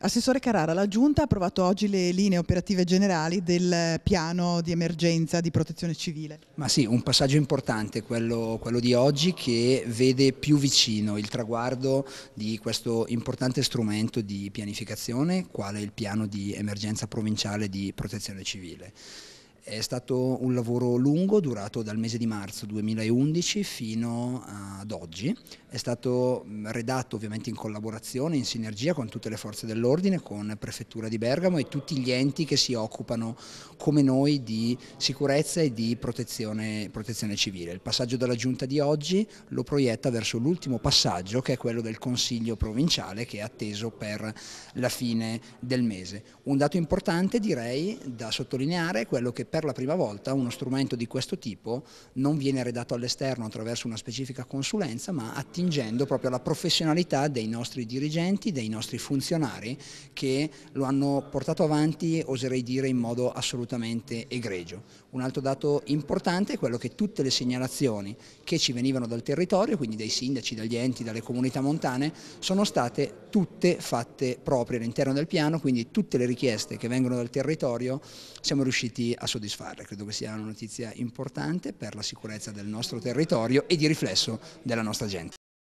Assessore Carrara, la Giunta ha approvato oggi le linee operative generali del piano di emergenza di protezione civile. Ma sì, un passaggio importante quello, quello, di oggi che vede più vicino il traguardo di questo importante strumento di pianificazione quale il piano di emergenza provinciale di protezione civile. È stato un lavoro lungo, durato dal mese di marzo 2011 fino ad oggi. È stato redatto ovviamente in collaborazione, in sinergia con tutte le forze dell'ordine, con Prefettura di Bergamo e tutti gli enti che si occupano come noi di sicurezza e di protezione, protezione civile. Il passaggio della Giunta di oggi lo proietta verso l'ultimo passaggio che è quello del Consiglio provinciale che è atteso per la fine del mese. Un dato importante direi da sottolineare è quello che per la prima volta uno strumento di questo tipo non viene redatto all'esterno attraverso una specifica consulenza ma attingendo proprio alla professionalità dei nostri dirigenti, dei nostri funzionari che lo hanno portato avanti oserei dire in modo assolutamente egregio. Un altro dato importante è quello che tutte le segnalazioni che ci venivano dal territorio, quindi dai sindaci, dagli enti, dalle comunità montane, sono state tutte fatte proprie all'interno del piano, quindi tutte le richieste che vengono dal territorio siamo riusciti a soddisfare soddisfarle. Credo che sia una notizia importante per la sicurezza del nostro territorio e di riflesso della nostra gente.